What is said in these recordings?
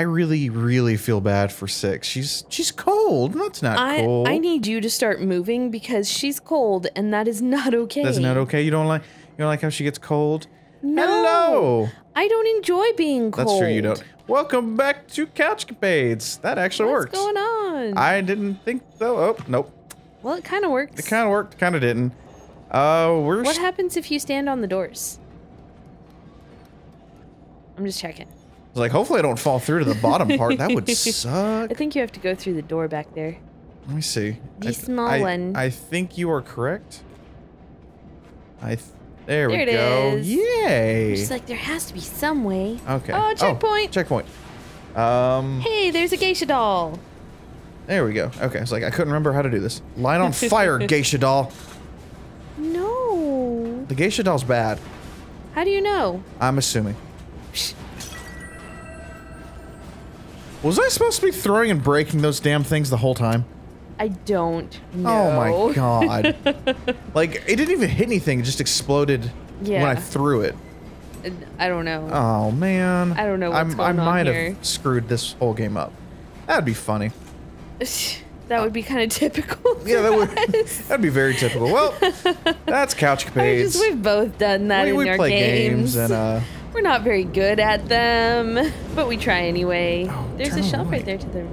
I really, really feel bad for six. She's she's cold. That's not I cold. I need you to start moving because she's cold and that is not okay. That's not okay. You don't like you don't like how she gets cold. No. Hello. I don't enjoy being cold. That's true. You don't. Welcome back to Couch Capades. That actually works. What's going on? I didn't think so. Oh nope. well, it kind of worked. It kind of worked. Kind of didn't. Uh, we're what happens if you stand on the doors? I'm just checking. Like hopefully I don't fall through to the bottom part. That would suck. I think you have to go through the door back there. Let me see. The I, small I- one. I think you are correct. I. Th- there, There we it go. is. Yay. She's like, there has to be some way. okay. Oh, checkpoint. checkpoint. Um. Hey, there's a geisha doll. There we go. Okay. It's like I couldn't remember how to do this. Line on fire, geisha doll. No. The geisha doll's bad. How do you know? I'm assuming. Was I supposed to be throwing and breaking those damn things the whole time? I don't know. Oh my god. like, it didn't even hit anything, it just exploded when I threw it. I don't know. Oh man. I don't know what's I'm- going I on might here. have screwed this whole game up. That'd be funny. that would be kind of typical. Yeah, that would that'd be very typical. Well, that's Couch I just, we've both done that we in we our play games. games and uh We're not very good at them, but we try anyway. Oh, There's a shelf away. right there to the.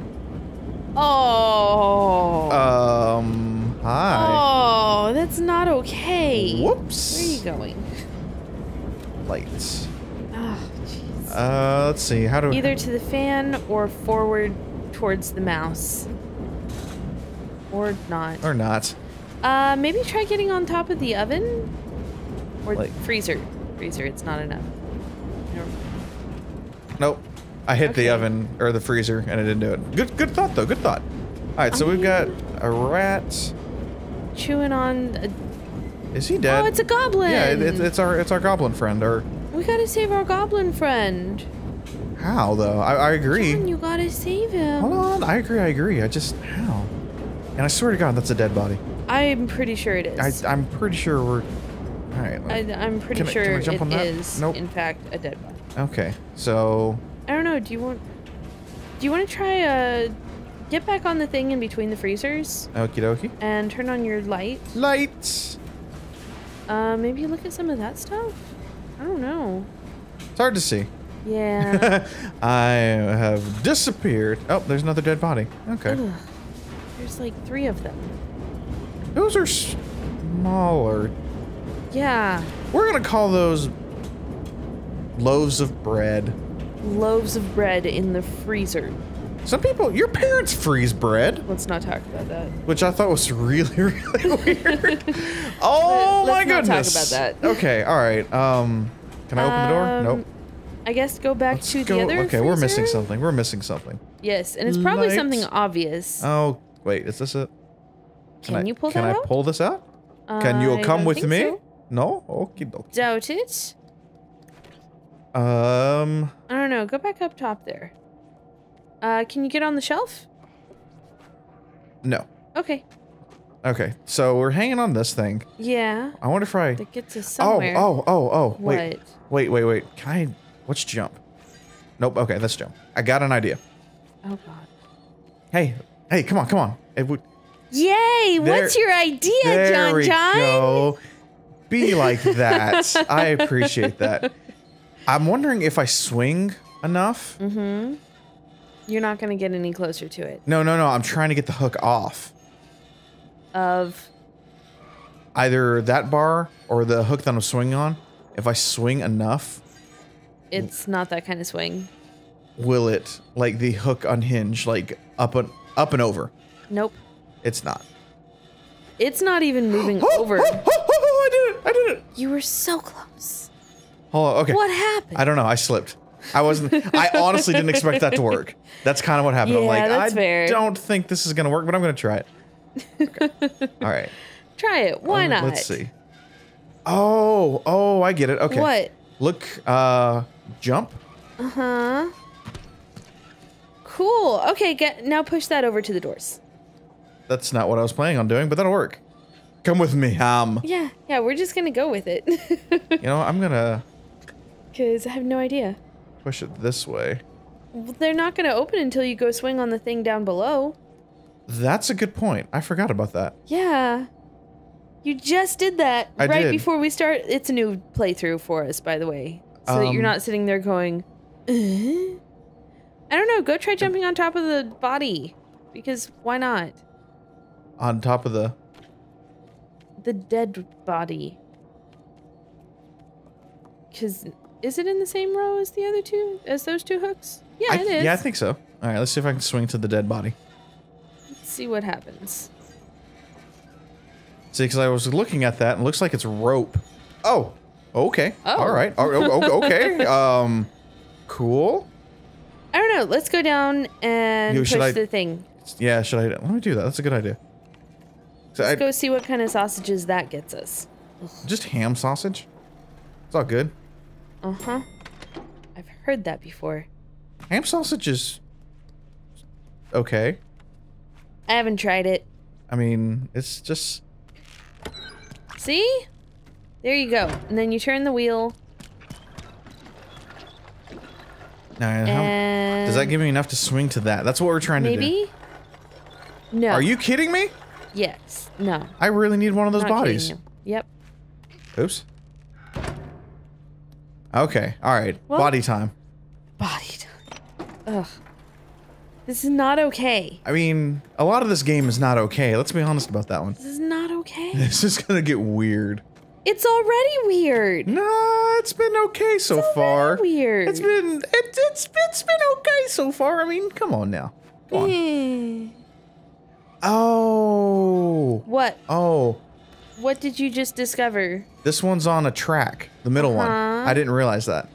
Oh. um hi. oh, that's not okay. Whoops. Where are you going? Lights. Oh, jeez. Uh let's see. How do Either to the fan or forward towards the mouse. Or not. or not. Uh, maybe try getting on top of the oven? Or Like- freezer. Freezer, it's not enough. Nope. I hit the oven or the freezer and it didn't do it. Good good thought though. Good thought. All right, so we've got a rat. Chewing on. A, Is he dead? oh, it's a goblin! Yeah, it, it's, it's our it's our goblin friend. Or We gotta save our goblin friend. how though? I, I agree. John, you gotta save him. Hold on, I agree. I agree. I just how? And I swear to God, that's a dead body. I'm pretty sure it is. I I'm pretty sure we're. All right. I, am pretty I- I sure on that? is, Nope. in fact, a dead body. okay. So I don't know. Do you want? Do you want to try uh get back on the thing in between the freezers okie dokie. and turn on your light? Lights. Uh, maybe look at some of that stuff. I don't know. It's hard to see. Yeah. I have disappeared. Oh, there's another dead body. Okay. Ugh. There's like three of them. Those are smaller. Yeah. We're gonna call those loaves of bread. Loaves of bread in the freezer. Some people, your parents freeze bread, Let's not talk about that. which I thought was really, really weird. oh my let's not talk goodness. about that. Okay, all right. Um, can I open the door? Um, Nope. I guess go back Let's to go- the other Okay, we're missing something. We're missing something. Yes, and it's probably something obvious. Oh, wait, is this it? Can I, you pull Can that I out? pull this out? Can you come with me? so. No? Okie dokie. Doubt it. Um, I don't know. Go back up top there. Uh, can you get on the shelf? no. Okay. Okay, so we're hanging on this thing. Yeah. I wonder if I. That gets us Oh, somewhere. oh, oh, oh. Wait. What? Wait, wait, wait. Can I. Let's jump. Nope. Okay, let's jump. I got an idea. Oh god. Hey, hey, come on, come on. It would, Yay! There- What's your idea, John we John? go. Be like that. I appreciate that. I'm wondering if I swing enough. Mm-hmm. You're not gonna get any closer to it. No, no, no. I'm trying to get the hook off. Of Either that bar or the hook that I'm swinging on. If I swing enough, it's not that kind of swing. will it like the hook unhinge like up and up and over? Nope. It's not. It's not even moving over. I did it! I did it! You were so close. Oh. Okay. What happened? I don't know. I slipped. I wasn't. I honestly didn't expect that to work. That's kind of what happened. I'm like, I fair. don't think this is gonna work, but I'm gonna try it. Okay. All right. Try it. Why Um, not? Let's see. Oh, oh, I get it. Okay. What? Look. Uh, jump. Uh huh. Cool. Okay, get now push that over to the doors. That's not what I was planning on doing, but that'll work. Come with me, Ham. Yeah, yeah, we're just gonna go with it. You know, I'm gonna Cause I have no idea. push it this way. Well, They're not going to open until you go swing on the thing down below. That's a good point. I forgot about that. Yeah. You just did that I right did. before we start. It's a new playthrough for us, by the way. So that you're Um, not sitting there going, "Uh?" I don't know. Go try jumping on top of the body. Because why not? On top of the. The dead body. Because is it in the same row as the other two? As those two hooks? Yeah, I, it is. Yeah, I think so. All right, let's see if I can swing to the dead body. Let's see what happens. See, because I was looking at that and it looks like it's rope. Oh, okay. Oh. All right. Oh, okay. um, cool. I don't know. Let's go down and Yo, push should I- the thing. Yeah, should I? Let me do that. That's a good idea. So Let's go see what kind of sausages that gets us. just ham sausage. It's all good. Uh huh. I've heard that before. Ham sausage is okay. I haven't tried it. I mean, it's just See? There you go. And then you turn the wheel. Nah, how- And does that give me enough to swing to that? That's what we're trying to do. maybe? No. Are you kidding me? Yes. No. I really need one of those Not bodies. Yep. Oops. Okay. All right. Well- Body time. Body time. Ugh. This is not okay. I mean, a lot of this game is not okay. Let's be honest about that one. This is not okay. This is gonna get weird. it's already weird. Nah, it's been okay so far. weird. It's been it, it's it's been okay so far. I mean, come on now. Come on. Eh. Oh. What? Oh. What did you just discover? This one's on a track. The middle one. Uh-huh. I didn't realize that.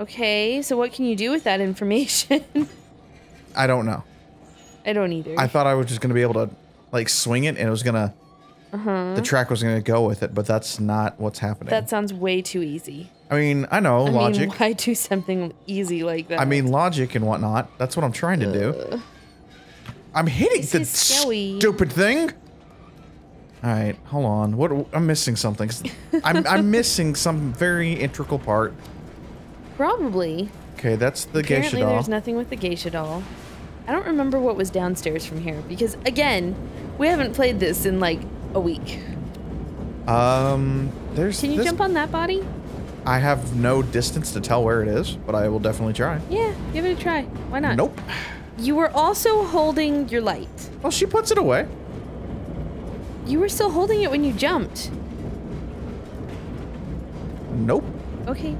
Okay, so what can you do with that information? I don't know. I don't either. I thought I was just gonna be able to like swing it and it was gonna uh-huh. the track was gonna go with it, but that's not what's happening. That sounds way too easy. I mean, I know I logic. mean, why do something easy like that? I mean, logic and whatnot. That's what I'm trying to do. I'm hitting This the stupid thing. All right, hold on. What? I'm missing something. I'm I'm missing some very integral part. probably. Okay, that's the geisha Apparently, doll. there's nothing with the geisha doll. I don't remember what was downstairs from here because, again, we haven't played this in like a week. Um, there's. Can you jump on that body? I have no distance to tell where it is, but I will definitely try. Yeah, give it a try. Why not? Nope. You were also holding your light. Well, she puts it away. You were still holding it when you jumped. Nope. Okay.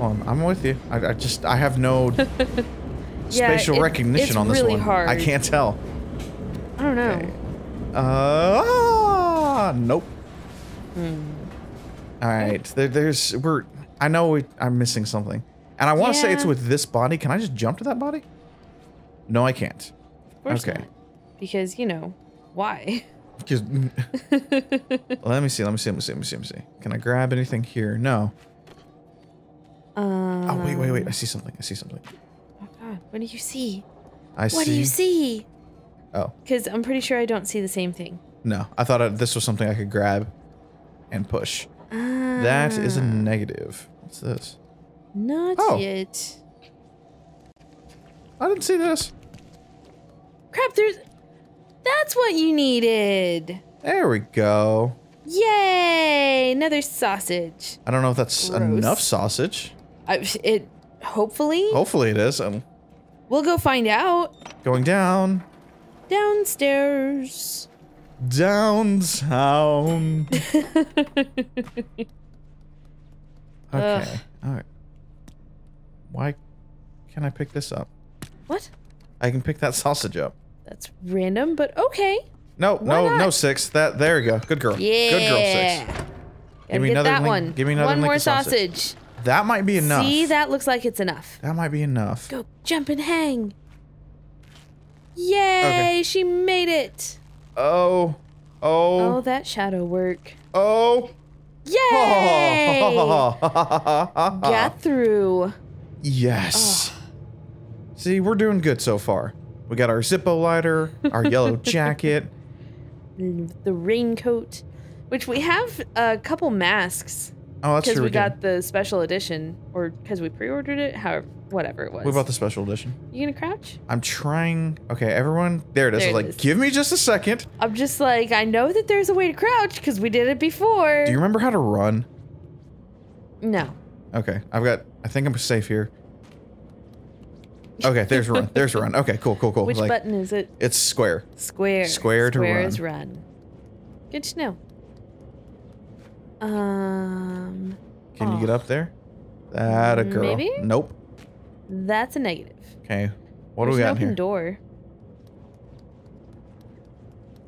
On, I'm with you. I, I just I have no Yeah, spatial it- recognition on this really one. hard. I can't tell. I don't know. Okay. Uh, nope. Hmm. All right. There, there's we're. I know we, I'm missing something, and I want to say it's with this body. Can I just jump to that body? No, I can't. Of course Okay. not. Because, you know, why? Just let me see. Let me see. Let me see. Let me see. Let me see. Can I grab anything here? No. Um, Oh wait, wait, wait. I see something. I see something. Oh God, what do you see? I What see. do you see? Oh Because I'm pretty sure I don't see the same thing. no! I thought I, this was something I could grab and push. That is a Ah, negative. What's this? Not Oh. yet. I didn't see this. Crap, there's. That's what you needed. There we go. Yay! Another sausage. I don't know if that's Gross. enough sausage. I, it. Hopefully. Hopefully it is. We'll go find out. going down. Downstairs. Downtown. okay. All right. Why can I pick this up? what? I can pick that sausage up. That's random, but okay. No, Why no, no six. That there you go. Good girl. Yeah. Good girl six. Gotta me get another that link- one. give me another one more sausage. sausage. That might be enough. See, that looks like it's enough. That might be enough. Go jump and hang. Yay! She made it. Oh. Oh, Oh. that shadow work. Oh. Yay! Got through. Yes. Ah. See, we're doing good so far. We got our Zippo lighter, our yellow jacket. Mm, the raincoat, which we have a couple masks Oh, that's because true. we we got the special edition, or because we pre-ordered it. However, whatever it was. What about the special edition? You gonna crouch? I'm trying. Okay, everyone. There it is. There it like, is. give me just a second. I'm just like, I know that there's a way to crouch because we did it before. Do you remember how to run? no. Okay, I've got. I think I'm safe here. Okay, there's run. There's a run. Okay, cool, cool, cool. Which like, button is it? It's square. Square. Square to Square run. is run. Good to know. Um, Can you Oh. get up there? That a girl. Maybe? Nope. that's a negative. Okay. What do we got in open here? door.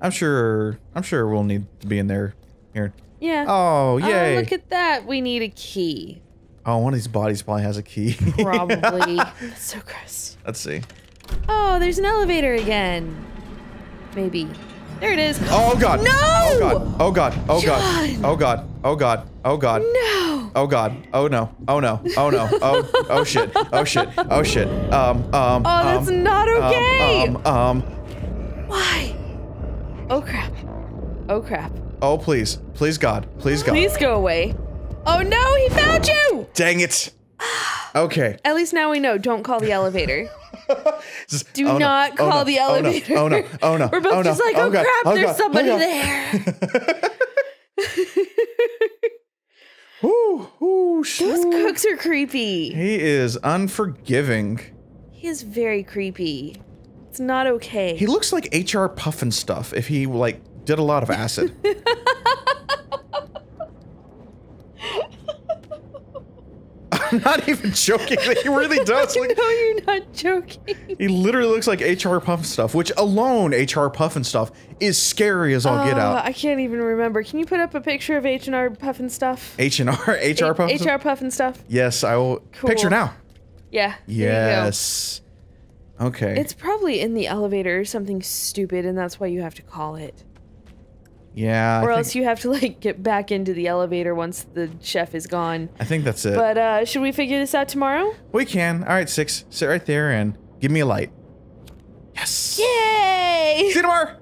I'm sure. I'm sure we'll need to be in there. Here. Yeah. Oh, yay! Oh, look at that. We need a key. Oh, one of these bodies probably has a key. Probably. That's so gross. Let's see. Oh, there's an elevator again. Maybe. There it is. Oh god. No! Oh god. Oh god. Oh god. John! Oh god. Oh god. Oh god. No. Oh god. Oh no. Oh no. Oh no. Oh oh shit. Oh shit. Oh shit. Um um. Oh, that's um, not okay. Um, um um. Why? Oh crap. Oh crap. Oh please. Please God. Please God. Please go away. Oh no, he found you! Dang it. Okay. At least now we know. Don't call the elevator. Just- Do oh, no. not Oh, call oh, no. the Oh, no. elevator. Oh no. Oh no. We're both oh, no. just like, oh, oh, God. crap, Oh, there's God. somebody oh, there. Ooh, ooh, Those cooks are creepy. He is unforgiving. He is very creepy. It's not okay. He looks like HR Pufnstuf if he like did a lot of acid. I'm not even joking. He really does. Like, no, you're not joking. he literally looks like HR Pufnstuf, which alone HR Pufnstuf is scary as all get Oh, out. I can't even remember. Can you put up a picture of H and R Pufnstuf? H and R HR Puffin. H stuff? Pufnstuf. Yes, I will. Cool. Picture now. Yeah. there you go. Yes. Okay. It's probably in the elevator or something stupid, and that's why you have to call it. Yeah. or else you have to like get back into the elevator once the chef is gone. I think that's it. But uh should we figure this out tomorrow? we can. All right, six. Sit right there and give me a light. Yes. Yay! See you tomorrow.